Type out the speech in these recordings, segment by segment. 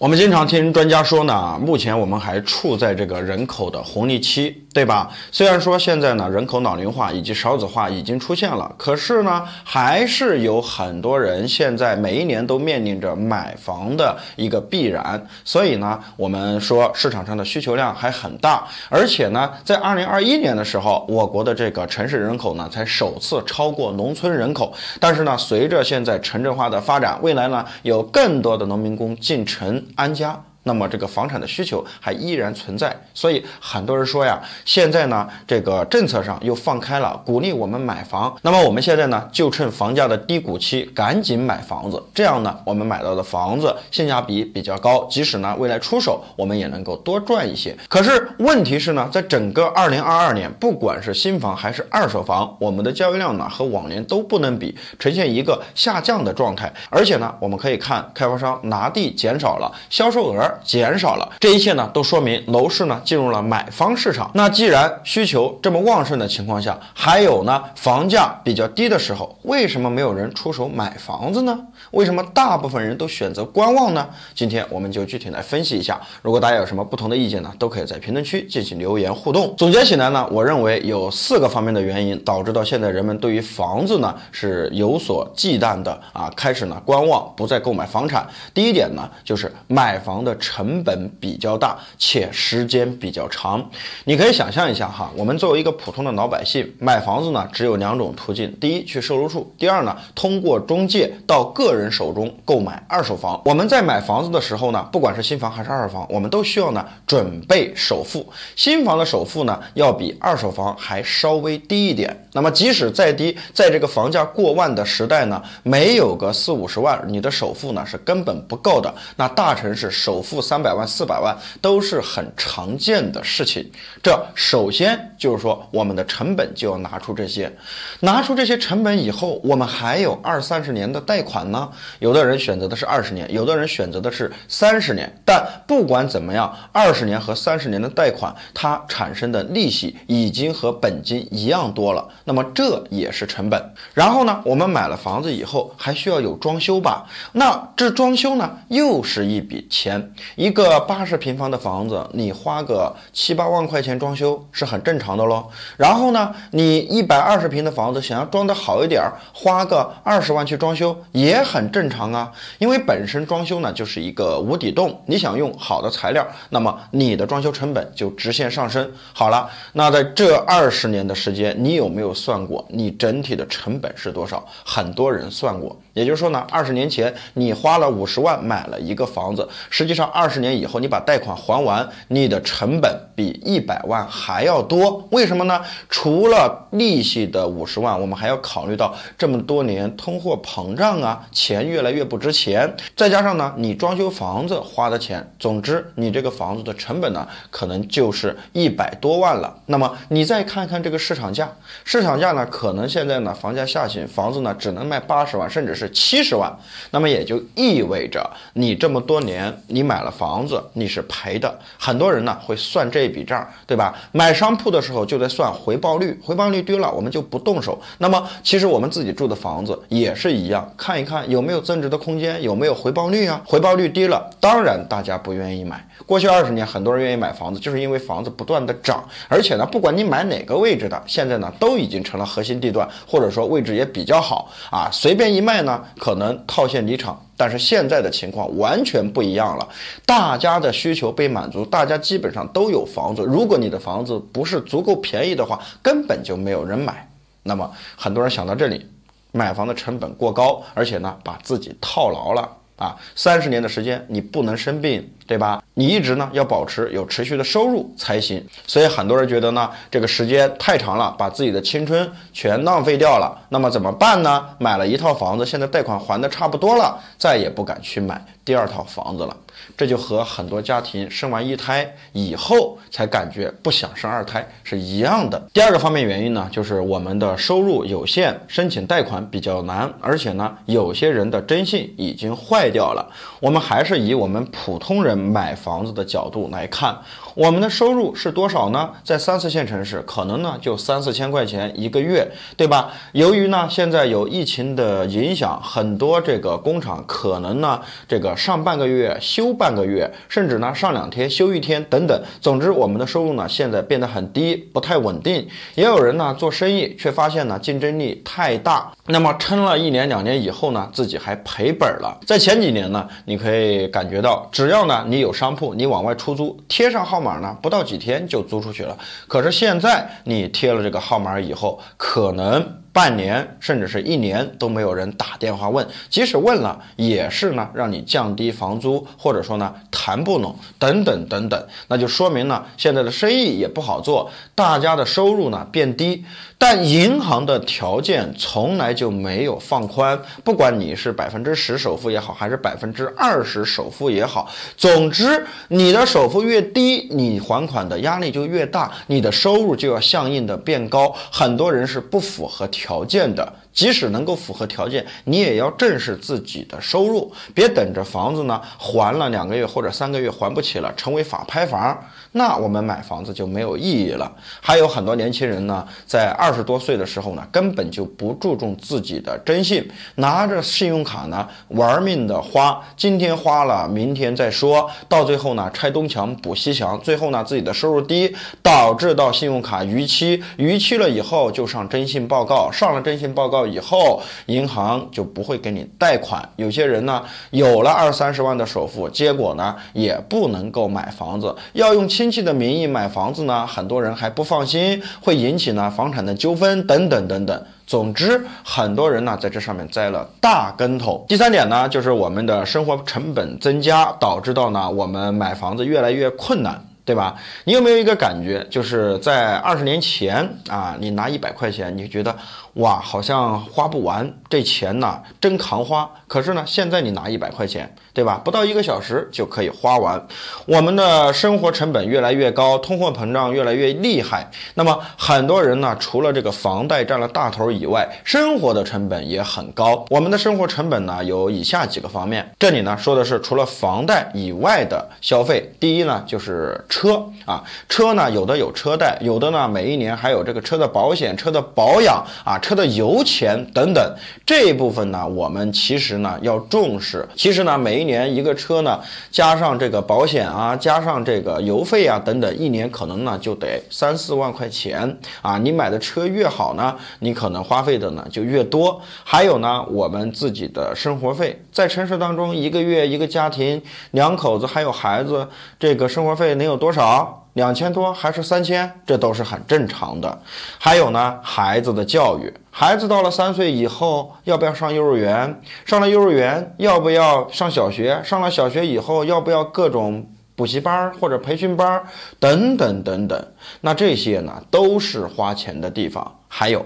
我们经常听专家说呢，目前我们还处在这个人口的红利期，对吧？虽然说现在呢，人口老龄化以及少子化已经出现了，可是呢，还是有很多人现在每一年都面临着买房的一个必然。所以呢，我们说市场上的需求量还很大，而且呢，在二零二一年的时候，我国的这个城市人口呢才首次超过农村人口。但是呢，随着现在城镇化的发展，未来呢，有更多的农民工进城。安家。那么这个房产的需求还依然存在，所以很多人说呀，现在呢这个政策上又放开了，鼓励我们买房。那么我们现在呢就趁房价的低谷期赶紧买房子，这样呢我们买到的房子性价比比较高，即使呢未来出手我们也能够多赚一些。可是问题是呢，在整个二零二二年，不管是新房还是二手房，我们的交易量呢和往年都不能比，呈现一个下降的状态。而且呢，我们可以看开发商拿地减少了，销售额。减少了，这一切呢都说明楼市呢进入了买方市场。那既然需求这么旺盛的情况下，还有呢房价比较低的时候，为什么没有人出手买房子呢？为什么大部分人都选择观望呢？今天我们就具体来分析一下。如果大家有什么不同的意见呢，都可以在评论区进行留言互动。总结起来呢，我认为有四个方面的原因导致到现在人们对于房子呢是有所忌惮的啊，开始呢观望，不再购买房产。第一点呢就是买房的。成本比较大，且时间比较长。你可以想象一下哈，我们作为一个普通的老百姓，买房子呢，只有两种途径：第一，去售楼处；第二呢，通过中介到各个人手中购买二手房。我们在买房子的时候呢，不管是新房还是二手房，我们都需要呢准备首付。新房的首付呢，要比二手房还稍微低一点。那么即使再低，在这个房价过万的时代呢，没有个四五十万，你的首付呢是根本不够的。那大城市首付三百万、四百万都是很常见的事情。这首先就是说，我们的成本就要拿出这些，拿出这些成本以后，我们还有二三十年的贷款呢。有的人选择的是二十年，有的人选择的是三十年。但不管怎么样，二十年和三十年的贷款，它产生的利息已经和本金一样多了。那么这也是成本。然后呢，我们买了房子以后还需要有装修吧？那这装修呢，又是一笔钱。一个八十平方的房子，你花个七八万块钱装修是很正常的喽。然后呢，你一百二十平的房子想要装得好一点，花个二十万去装修也很正常啊。因为本身装修呢就是一个无底洞，你想用好的材料，那么你的装修成本就直线上升。好了，那在这二十年的时间，你有没有？算过你整体的成本是多少？很多人算过，也就是说呢，二十年前你花了五十万买了一个房子，实际上二十年以后你把贷款还完，你的成本比一百万还要多。为什么呢？除了利息的五十万，我们还要考虑到这么多年通货膨胀啊，钱越来越不值钱，再加上呢你装修房子花的钱，总之你这个房子的成本呢，可能就是一百多万了。那么你再看看这个市场价，市场价呢，可能现在呢，房价下行，房子呢只能卖八十万，甚至是七十万。那么也就意味着你这么多年你买了房子，你是赔的。很多人呢会算这一笔账，对吧？买商铺的时候就在算回报率，回报率低了，我们就不动手。那么其实我们自己住的房子也是一样，看一看有没有增值的空间，有没有回报率啊？回报率低了，当然大家不愿意买。过去二十年，很多人愿意买房子，就是因为房子不断的涨，而且呢，不管你买哪个位置的，现在呢都已经成了核心地段，或者说位置也比较好啊，随便一卖呢，可能套现离场。但是现在的情况完全不一样了，大家的需求被满足，大家基本上都有房子。如果你的房子不是足够便宜的话，根本就没有人买。那么很多人想到这里，买房的成本过高，而且呢，把自己套牢了啊，三十年的时间你不能生病。对吧？你一直呢要保持有持续的收入才行。所以很多人觉得呢，这个时间太长了，把自己的青春全浪费掉了。那么怎么办呢？买了一套房子，现在贷款还的差不多了，再也不敢去买第二套房子了。这就和很多家庭生完一胎以后才感觉不想生二胎是一样的。第二个方面原因呢，就是我们的收入有限，申请贷款比较难，而且呢，有些人的征信已经坏掉了。我们还是以我们普通人买房子的角度来看，我们的收入是多少呢？在三四线城市，可能呢就三四千块钱一个月，对吧？由于呢现在有疫情的影响，很多这个工厂可能呢这个上半个月休半个月，甚至呢上两天休一天等等。总之，我们的收入呢现在变得很低，不太稳定。也有人呢做生意，却发现呢竞争力太大，那么撑了一年两年以后呢，自己还赔本了。在前几年呢，你可以感觉到，只要呢你有商铺，你往外出租，贴上号号码呢，不到几天就租出去了。可是现在你贴了这个号码以后，可能。半年甚至是一年都没有人打电话问，即使问了，也是呢让你降低房租，或者说呢谈不拢等等等等，那就说明呢现在的生意也不好做，大家的收入呢变低，但银行的条件从来就没有放宽，不管你是百分之十首付也好，还是百分之二十首付也好，总之你的首付越低，你还款的压力就越大，你的收入就要相应的变高，很多人是不符合条。条件的。即使能够符合条件，你也要正视自己的收入，别等着房子呢还了两个月或者三个月还不起了，成为法拍房，那我们买房子就没有意义了。还有很多年轻人呢，在二十多岁的时候呢，根本就不注重自己的征信，拿着信用卡呢玩命的花，今天花了，明天再说，到最后呢拆东墙补西墙，最后呢自己的收入低，导致到信用卡逾期，逾期了以后就上征信报告，上了征信报告。以后银行就不会给你贷款。有些人呢有了二三十万的首付，结果呢也不能够买房子，要用亲戚的名义买房子呢，很多人还不放心，会引起呢房产的纠纷等等等等。总之，很多人呢在这上面栽了大跟头。第三点呢，就是我们的生活成本增加，导致到呢我们买房子越来越困难。对吧？你有没有一个感觉，就是在二十年前啊，你拿一百块钱，你觉得哇，好像花不完，这钱呢真扛花。可是呢，现在你拿一百块钱，对吧？不到一个小时就可以花完。我们的生活成本越来越高，通货膨胀越来越厉害。那么很多人呢，除了这个房贷占了大头以外，生活的成本也很高。我们的生活成本呢，有以下几个方面。这里呢说的是除了房贷以外的消费。第一呢，就是。车啊，车呢，有的有车贷，有的呢，每一年还有这个车的保险、车的保养啊、车的油钱等等。这一部分呢，我们其实呢要重视。其实呢，每一年一个车呢，加上这个保险啊，加上这个油费啊等等，一年可能呢就得三四万块钱啊。你买的车越好呢，你可能花费的呢就越多。还有呢，我们自己的生活费，在城市当中，一个月一个家庭两口子还有孩子，这个生活费能有多？少？两千多还是三千？这都是很正常的。还有呢，孩子的教育，孩子到了三岁以后要不要上幼儿园？上了幼儿园要不要上小学？上了小学以后要不要各种补习班或者培训班？等等等等。那这些呢，都是花钱的地方。还有。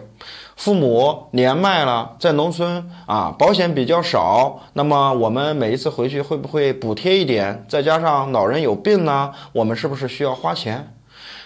父母年迈了，在农村啊，保险比较少。那么我们每一次回去会不会补贴一点？再加上老人有病呢，我们是不是需要花钱？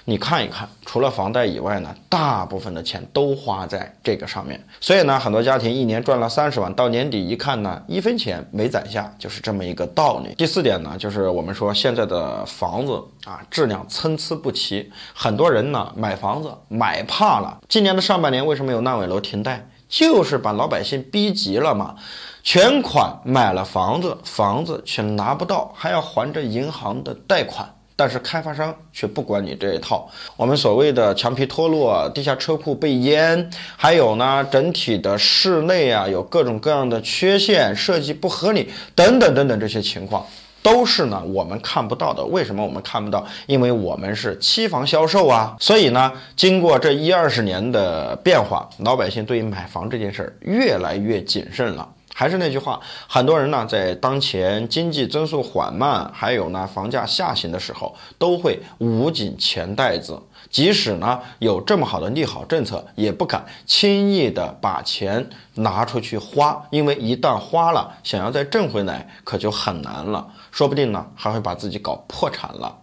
你看一看，除了房贷以外呢，大部分的钱都花在这个上面。所以呢，很多家庭一年赚了三十万，到年底一看呢，一分钱没攒下，就是这么一个道理。第四点呢，就是我们说现在的房子啊，质量参差不齐，很多人呢买房子买怕了。今年的上半年为什么有烂尾楼停贷？就是把老百姓逼急了嘛，全款买了房子，房子却拿不到，还要还着银行的贷款。但是开发商却不管你这一套，我们所谓的墙皮脱落、地下车库被淹，还有呢，整体的室内啊有各种各样的缺陷、设计不合理等等等等这些情况，都是呢我们看不到的。为什么我们看不到？因为我们是期房销售啊。所以呢，经过这一二十年的变化，老百姓对于买房这件事儿越来越谨慎了。还是那句话，很多人呢在当前经济增速缓慢，还有呢房价下行的时候，都会捂紧钱袋子。即使呢有这么好的利好政策，也不敢轻易的把钱拿出去花，因为一旦花了，想要再挣回来可就很难了，说不定呢还会把自己搞破产了。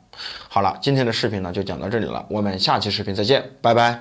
好了，今天的视频呢就讲到这里了，我们下期视频再见，拜拜。